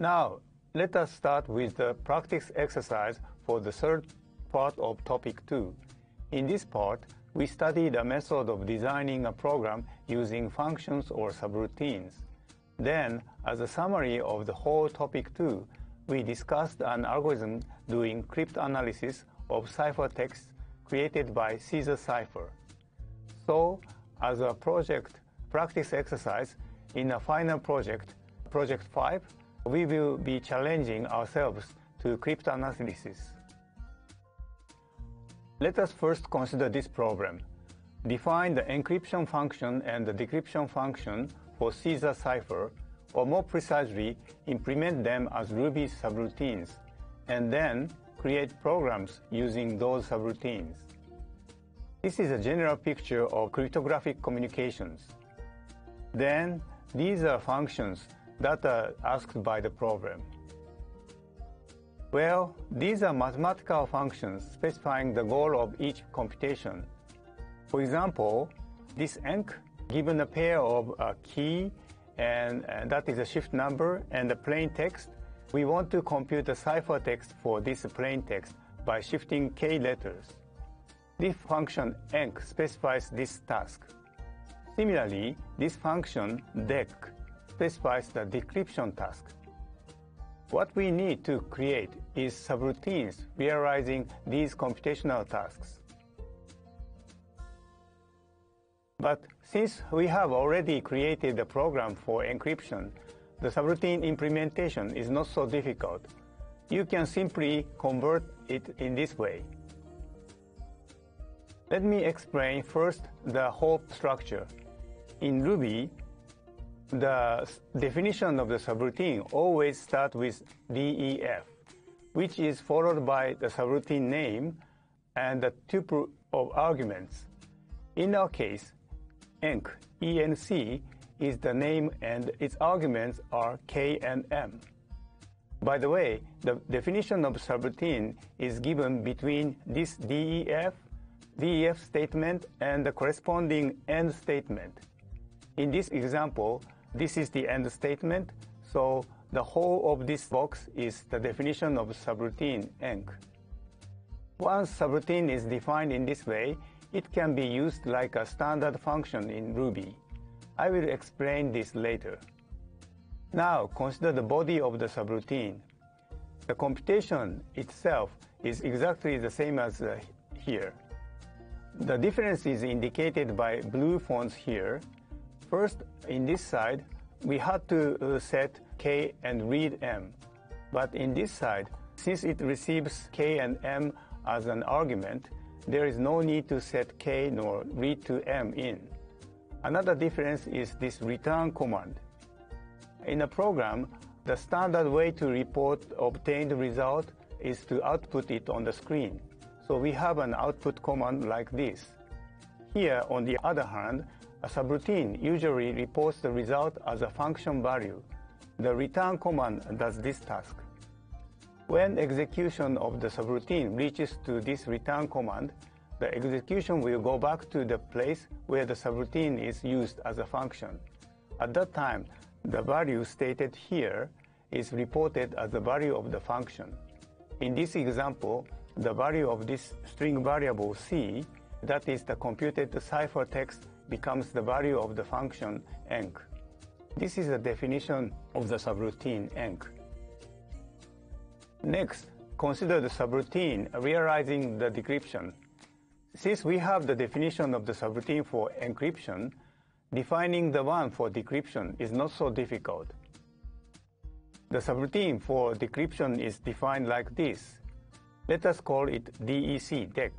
Now, let us start with the practice exercise for the third part of topic 2. In this part, we study the method of designing a program using functions or subroutines. Then, as a summary of the whole topic 2, we discussed an algorithm doing cryptanalysis of ciphertext created by Caesar Cipher. So, as a project practice exercise in a final project, Project 5, we will be challenging ourselves to cryptanalysis. Let us first consider this problem. Define the encryption function and the decryption function for Caesar cipher, or more precisely, implement them as Ruby subroutines, and then create programs using those subroutines. This is a general picture of cryptographic communications. Then, these are functions are asked by the problem. Well, these are mathematical functions specifying the goal of each computation. For example, this enc given a pair of a key and, and that is a shift number and the plain text, we want to compute the ciphertext for this plain text by shifting k letters. This function enc specifies this task. Similarly, this function dec specifies the decryption task. What we need to create is subroutines realizing these computational tasks. But since we have already created a program for encryption, the subroutine implementation is not so difficult. You can simply convert it in this way. Let me explain first the whole structure. In Ruby, the definition of the subroutine always starts with DEF, which is followed by the subroutine name and the tuple of arguments. In our case, enc, ENC, is the name and its arguments are K and M. By the way, the definition of subroutine is given between this DEF, DEF statement and the corresponding end statement. In this example, this is the end statement, so the whole of this box is the definition of subroutine enc. Once subroutine is defined in this way, it can be used like a standard function in Ruby. I will explain this later. Now consider the body of the subroutine. The computation itself is exactly the same as uh, here. The difference is indicated by blue fonts here, First, in this side, we had to uh, set K and read M. But in this side, since it receives K and M as an argument, there is no need to set K nor read to M in. Another difference is this return command. In a program, the standard way to report obtained result is to output it on the screen. So we have an output command like this. Here, on the other hand, a subroutine usually reports the result as a function value. The return command does this task. When execution of the subroutine reaches to this return command, the execution will go back to the place where the subroutine is used as a function. At that time, the value stated here is reported as the value of the function. In this example, the value of this string variable c, that is the computed ciphertext becomes the value of the function enc. This is the definition of the subroutine enc. Next, consider the subroutine realizing the decryption. Since we have the definition of the subroutine for encryption, defining the one for decryption is not so difficult. The subroutine for decryption is defined like this. Let us call it DEC, DEC.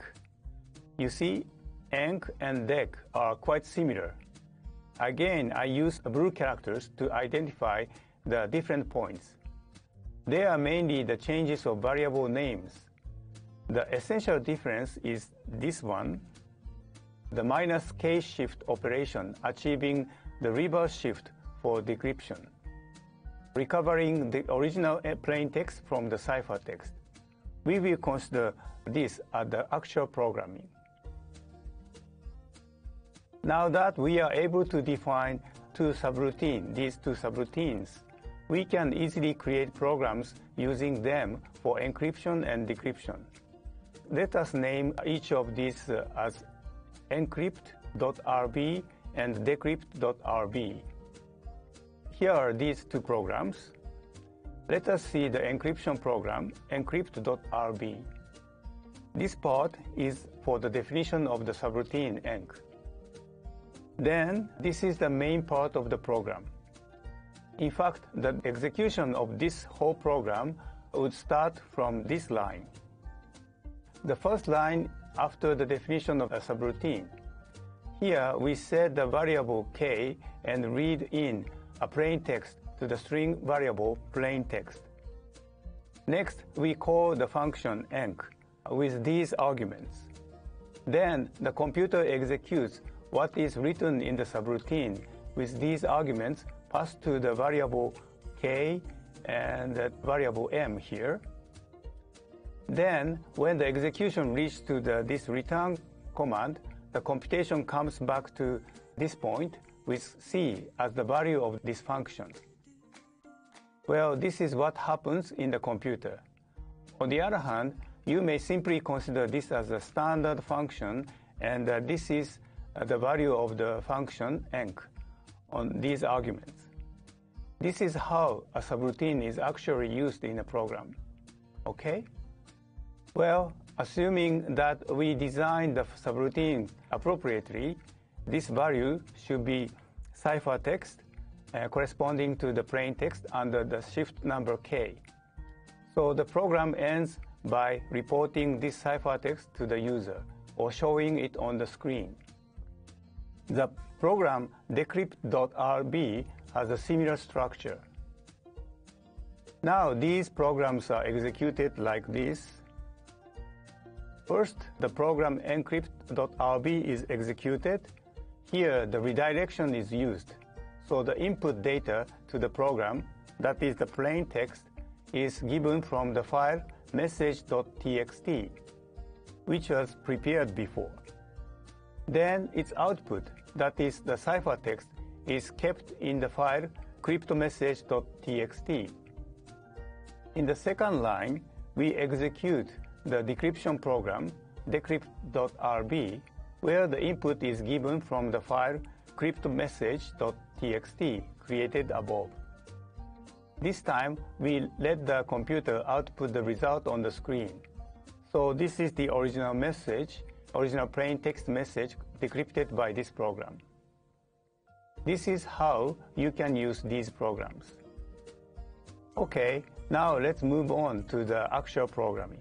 You see, enc and dec are quite similar. Again, I use blue characters to identify the different points. They are mainly the changes of variable names. The essential difference is this one, the minus k shift operation achieving the reverse shift for decryption, recovering the original plain text from the ciphertext. We will consider this at the actual programming. Now that we are able to define two subroutines, these two subroutines, we can easily create programs using them for encryption and decryption. Let us name each of these uh, as encrypt.rb and decrypt.rb. Here are these two programs. Let us see the encryption program, encrypt.rb. This part is for the definition of the subroutine enc. Then, this is the main part of the program. In fact, the execution of this whole program would start from this line. The first line after the definition of a subroutine. Here we set the variable k and read in a plain text to the string variable plain text. Next, we call the function enc with these arguments. Then the computer executes what is written in the subroutine with these arguments passed to the variable k and the variable m here. Then, when the execution reaches to the, this return command, the computation comes back to this point with c as the value of this function. Well, this is what happens in the computer. On the other hand, you may simply consider this as a standard function, and uh, this is the value of the function enc on these arguments. This is how a subroutine is actually used in a program. Okay? Well, assuming that we design the subroutine appropriately, this value should be ciphertext uh, corresponding to the plain text under the shift number k. So the program ends by reporting this ciphertext to the user or showing it on the screen. The program decrypt.rb has a similar structure. Now these programs are executed like this. First, the program encrypt.rb is executed. Here, the redirection is used. So the input data to the program, that is the plain text, is given from the file message.txt, which was prepared before. Then its output, that is the ciphertext, is kept in the file cryptomessage.txt. In the second line, we execute the decryption program decrypt.rb, where the input is given from the file cryptomessage.txt created above. This time, we let the computer output the result on the screen. So this is the original message, original plain text message decrypted by this program. This is how you can use these programs. Okay, now let's move on to the actual programming.